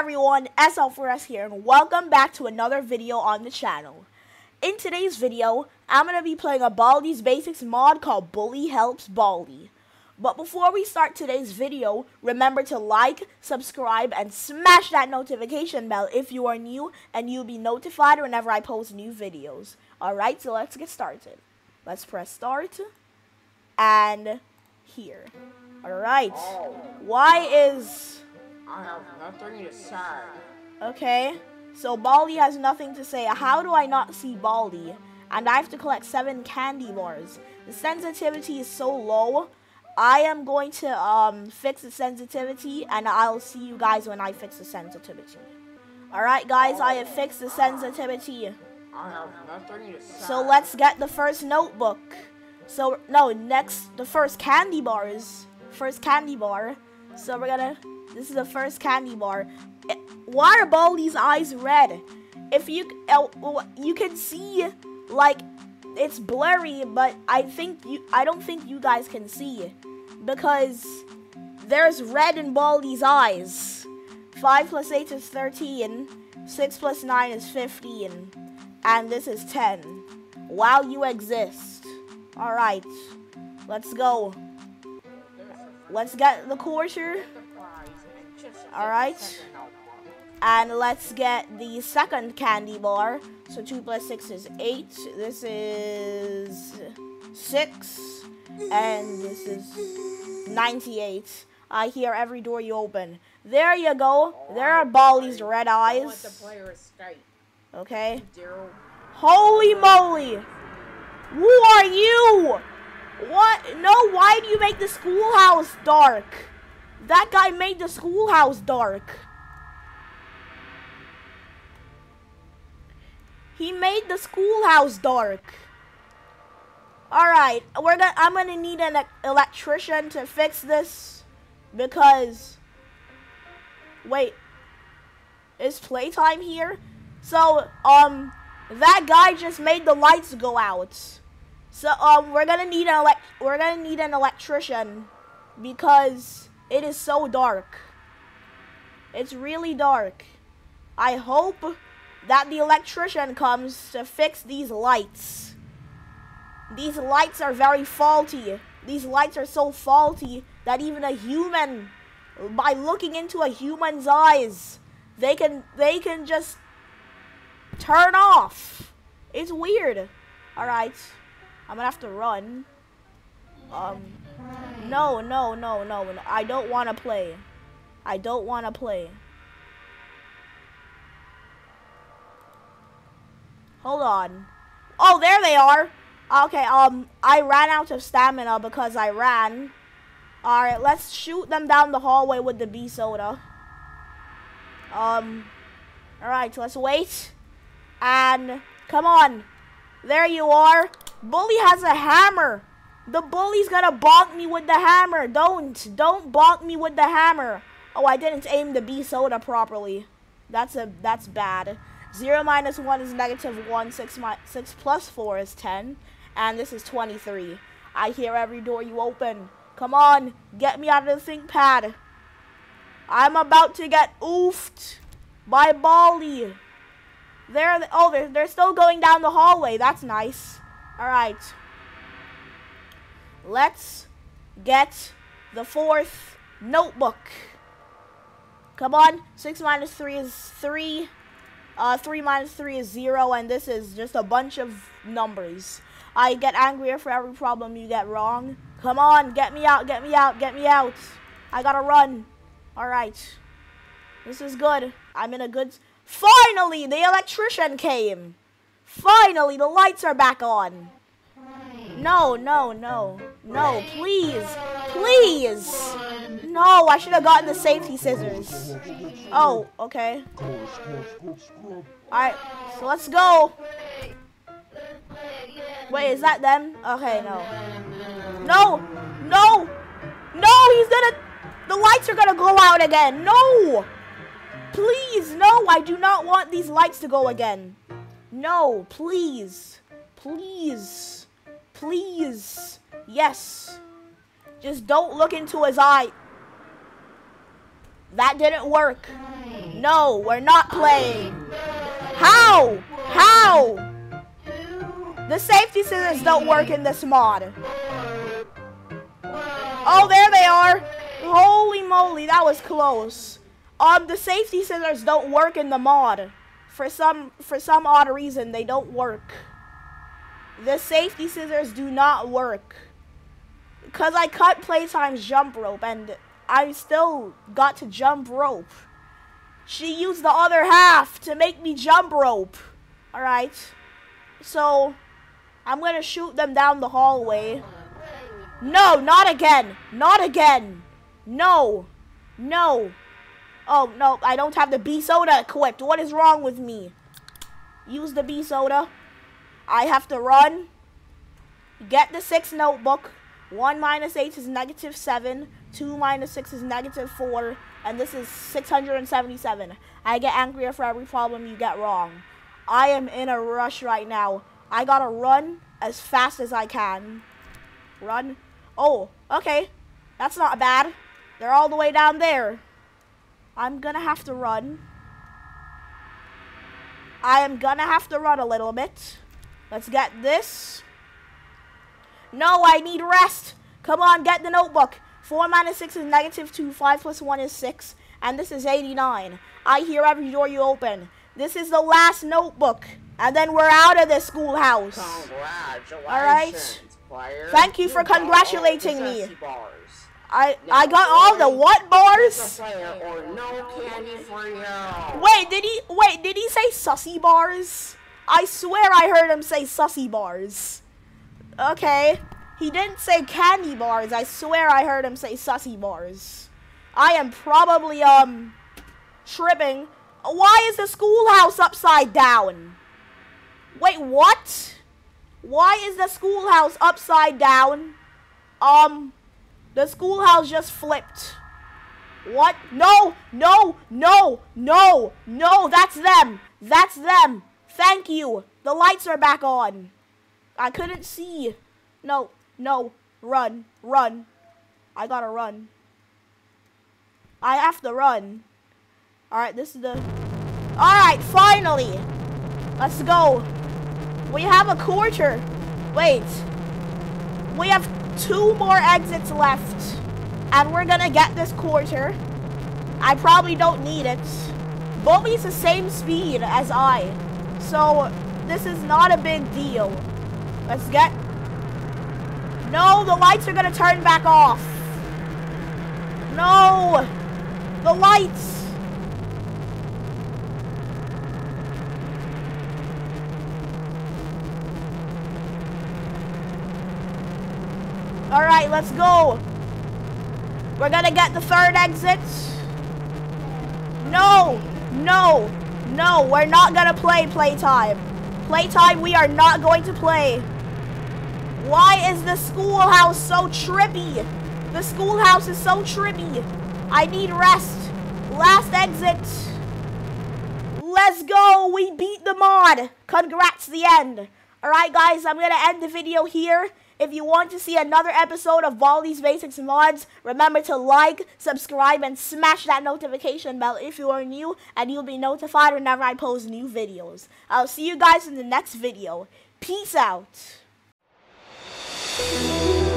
What's up everyone, SL4S here, and welcome back to another video on the channel. In today's video, I'm going to be playing a Baldi's Basics mod called Bully Helps Baldi. But before we start today's video, remember to like, subscribe, and smash that notification bell if you are new, and you'll be notified whenever I post new videos. Alright, so let's get started. Let's press start, and here. Alright, why is... I have nothing to say. Okay, so Baldi has nothing to say. How do I not see Baldi? And I have to collect seven candy bars. The sensitivity is so low. I am going to um, fix the sensitivity, and I'll see you guys when I fix the sensitivity. Alright, guys, I have fixed the sensitivity. I have nothing to say. So let's get the first notebook. So, no, next, the first candy bars. First candy bar. So we're gonna this is the first candy bar. Eh, why are Baldi's eyes red? If you uh, you can see like it's blurry, but I think you I don't think you guys can see because there's red in Baldi's eyes. 5 plus 8 is 13. 6 plus 9 is 15. And this is 10. While you exist. Alright. Let's go. Let's get the quarter. Alright. And let's get the second candy bar. So 2 plus 6 is 8. This is 6. And this is 98. I hear every door you open. There you go. There are Baldi's red eyes. Okay. Holy moly! Who are you? What? No, why do you make the schoolhouse dark? That guy made the schoolhouse dark. He made the schoolhouse dark. Alright, we're gonna I'm gonna need an electrician to fix this because wait. Is playtime here? So, um that guy just made the lights go out. So um we're gonna need an elect we're gonna need an electrician because it is so dark. It's really dark. I hope that the electrician comes to fix these lights. These lights are very faulty. These lights are so faulty that even a human by looking into a human's eyes, they can they can just turn off. It's weird. Alright. I'm gonna have to run. Um No, no, no, no, no. I don't wanna play. I don't wanna play. Hold on. Oh, there they are. Okay, um, I ran out of stamina because I ran. Alright, let's shoot them down the hallway with the BSODA. Um, alright, let's wait. And, come on. There you are. Bully has a hammer. The bully's gonna bonk me with the hammer. Don't. Don't bonk me with the hammer. Oh, I didn't aim the BSODA properly. That's a that's bad. 0 minus 1 is negative 1. 6, mi 6 plus 4 is 10. And this is 23. I hear every door you open. Come on. Get me out of the ThinkPad. I'm about to get oofed by Baldi. They're oh they're they're still going down the hallway. That's nice. All right. Let's get the fourth notebook. Come on. Six minus three is three. Uh, three minus three is zero, and this is just a bunch of numbers. I get angrier for every problem you get wrong. Come on, get me out, get me out, get me out. I gotta run. All right. This is good. I'm in a good. Finally, the electrician came. Finally, the lights are back on. No, no, no, no, please, please. No, I should have gotten the safety scissors. Oh, okay. Alright, so let's go. Wait, is that them? Okay, no. No, no, no, he's gonna, the lights are gonna go out again. No, please, no, I do not want these lights to go again. No, please, please, please, yes. Just don't look into his eye. That didn't work. No, we're not playing. How? How? The safety scissors don't work in this mod. Oh, there they are. Holy moly, that was close. Um, the safety scissors don't work in the mod. For some, for some odd reason, they don't work. The safety scissors do not work. Because I cut playtime's jump rope and I still got to jump rope. She used the other half to make me jump rope. Alright. So, I'm to shoot them down the hallway. No, not again. Not again. No. No. Oh, no, I don't have the BSODA equipped. What is wrong with me? Use the BSODA. I have to run. Get the six notebook. 1 minus 8 is negative 7. 2 minus 6 is negative 4 and this is 677. I get angrier for every problem you get wrong. I am in a rush right now. I gotta run as fast as I can. Run. Oh, okay. That's not bad. They're all the way down there. I'm gonna have to run. I am gonna have to run a little bit. Let's get this. No, I need rest. Come on, get the notebook. 4 minus 6 is negative 2. 5 plus 1 is 6. And this is 89. I hear every door you open. This is the last notebook. And then we're out of this schoolhouse. Alright? Thank you for congratulating me. I I got all the what bars? Wait, did he wait, did he say sussy bars? I swear I heard him say sussy bars. Okay. He didn't say candy bars. I swear I heard him say sussy bars. I am probably, um, tripping. Why is the schoolhouse upside down? Wait, what? Why is the schoolhouse upside down? Um, the schoolhouse just flipped. What? No, no, no, no, no, that's them. That's them. Thank you. The lights are back on. I couldn't see. No, no, run, run. I gotta run. I have to run. Alright, this is the... Alright, finally! Let's go. We have a quarter. Wait. We have two more exits left. And we're gonna get this quarter. I probably don't need it. Bobby's the same speed as I. So, this is not a big deal. Let's get no, the lights are gonna turn back off. No! The lights! Alright, let's go. We're gonna get the third exit. No! No! No, we're not gonna play playtime. Playtime, we are not going to play. Why is the schoolhouse so trippy? The schoolhouse is so trippy. I need rest. Last exit. Let's go. We beat the mod. Congrats, the end. Alright, guys, I'm going to end the video here. If you want to see another episode of Baldi's Basics Mods, remember to like, subscribe, and smash that notification bell if you are new, and you'll be notified whenever I post new videos. I'll see you guys in the next video. Peace out. Música